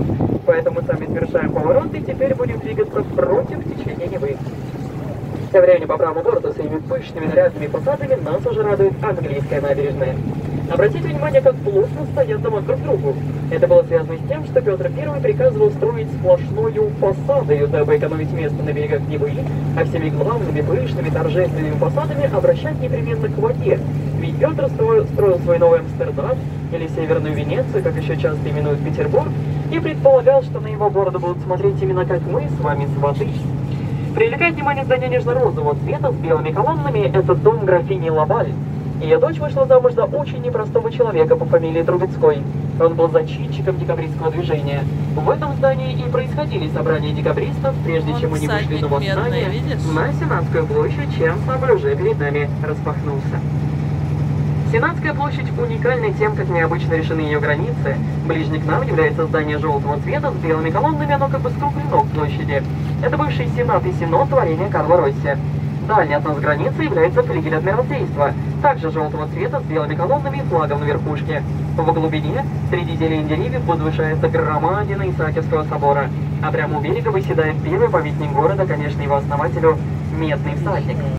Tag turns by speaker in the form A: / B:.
A: вперед, поэтому сами совершаем поворот и теперь будем двигаться против течения Невы. В то время по правому борту своими пышными нарядными фасадами нас уже радует английская набережная. Обратите внимание, как плотно стоят дома друг к другу. Это было связано с тем, что Петр I приказывал строить сплошную фасадою, дабы экономить место на берегах Невы, а всеми главными, пышными, торжественными фасадами обращать непременно к воде. Ведь Петр строил, строил свой новый Амстердам, или Северную Венецию, как еще часто именуют Петербург, и предполагал, что на его города будут смотреть именно как мы с вами с воды. Привлекает внимание здание нежно-розового цвета с белыми колоннами – это дом графини Лаваль. Ее дочь вышла замуж за очень непростого человека по фамилии Трубецкой. Он был зачинщиком декабристского движения. В этом здании и происходили собрания декабристов, прежде
B: Вон
A: чем они вышли на восстание на Сенатскую площадь, чем собой уже перед нами распахнулся. Сенатская площадь уникальна тем, как необычно решены ее границы. Ближне к нам является здание желтого цвета с белыми колоннами, оно как бы скруглено к площади. Это бывший Сенат и Синод творения Карла Росси. Дальняя от нас граница является флигель Адмиралтейства, также желтого цвета с белыми колоннами и флагом на верхушке. В глубине, среди зелени деревьев, возвышается громадина Исаакиевского собора, а прямо у берега выседает первый памятник города, конечно, его основателю, Медный всадник.